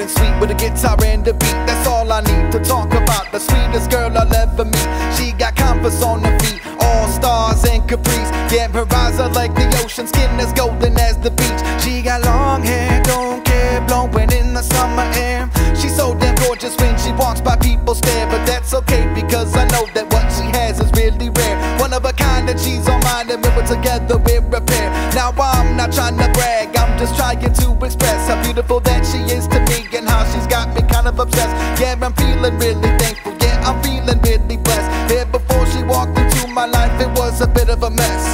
and sweet with a guitar and a beat. That's all I need to talk about. The sweetest girl I'll ever meet. She got Converse on her feet, all stars and caprice. Yeah, her eyes are like the ocean, skin as golden as the beach. She got long hair, don't care, blowing in the summer air. She's so damn gorgeous when she walks by, people stare, but that's okay because I know that what she has is really rare. One of a kind, and she's on mine, and when we're together, we're a pair. Now I'm not trying to brag, I'm just trying to express how beautiful that she is to me. it was a bit of a mess.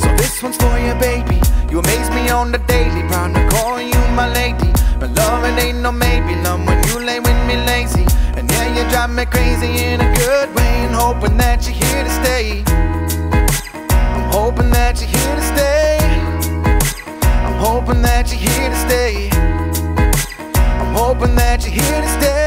So this one's for you, baby. You amaze me on the daily. Proud to call you my lady. But love, it ain't no maybe. Love when you lay with me lazy. And yeah, you drive me crazy in a good way. And hoping that you're here to stay. I'm hoping that you're here to stay. I'm hoping that you're here to stay. I'm hoping that you're here to stay